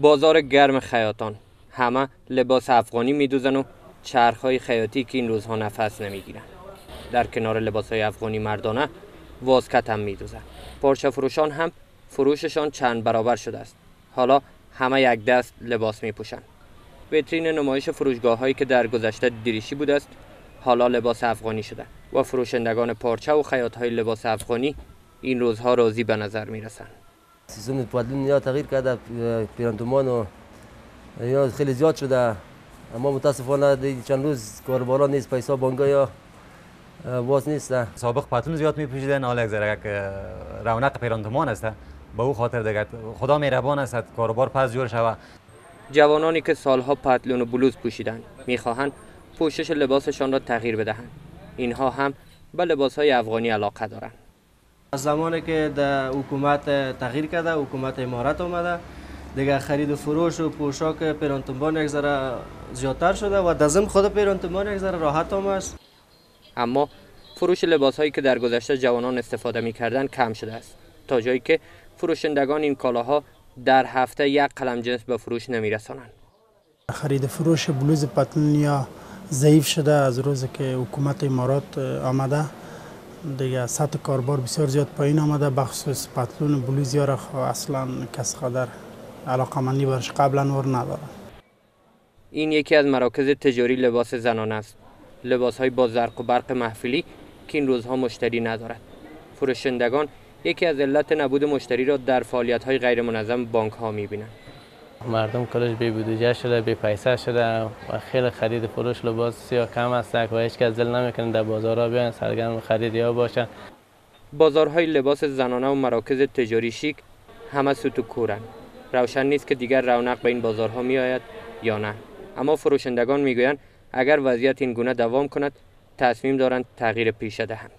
بازار گرم خیاطان همه لباس افغانی میدوزن و چرخهای خیاطی که این روزها نفس نمی‌گیرن در کنار لباس های افغانی مردانه واسکت هم میدوزن پارچه فروشان هم فروششان چند برابر شده است حالا همه یک دست لباس می پوشن. ویترین نمایش فروشگاه هایی که در گذشته دریشی بوده است حالا لباس افغانی شده و فروشندگان پارچه و خیاط های لباس افغانی این روزها راضی به نظر می رسند. سیستم پادلون یا تغییر کرده پیرانتومان و یا خیلی زیاد شده اما متاسفانه چند روز کارباران نیست پیسا بانگا یا باز نیست سابق پتلون زیاد می پوشیدن حالا یک ذره رونق پیرانتومان است به او خاطر دیگه خدا مهربان است کاروبار پس جور شوه جوانانی که سالها پتلون و بلوز پوشیدند می‌خواهند پوشش لباسشان را تغییر بدهند اینها هم به لباس های افغانی علاقه دارند از زمانی که در حکومت تغییر کرده حکومت امارت آمده دیگه خرید و فروش و پوشاک پیرانتومان یک ذره زیادتر شده و دزم خود پیرانتومان یک ذره راحت هم است. اما فروش لباس هایی که در گذشته جوانان استفاده می کردن کم شده است تا جایی که فروشندگان این کالاها در هفته یک قلم جنس به فروش نمی رسانند. خرید فروش بلوز پتلون ضعیف شده از روز که حکومت امارات آمده. دیگه سطح کاربار بسیار زیاد پایین آمده. بخصوص پتلون بلوز یا اصلا کس قدر علاقه منی برش قبلا ور نداره این یکی از مراکز تجاری لباس زنان است. لباس های با زرق و برق محفلی که این روزها مشتری ندارد. فروشندگان یکی از علت نبود مشتری را در فعالیت های غیر منظم بانک ها می بینند مردم کلش بی بودجه شده بی پیسه شده و خیلی خرید فروش لباس سیاه کم است. و هیچ کس دل نمی‌کنه در بازارها بیان سرگرم خرید یا باشن. بازارهای لباس زنانه و مراکز تجاری شیک همه سوت و کورن. روشن نیست که دیگر رونق به این بازارها می آید یا نه. اما فروشندگان می‌گویند اگر وضعیت این گونه دوام کند تصمیم دارند تغییر پیشه دهند.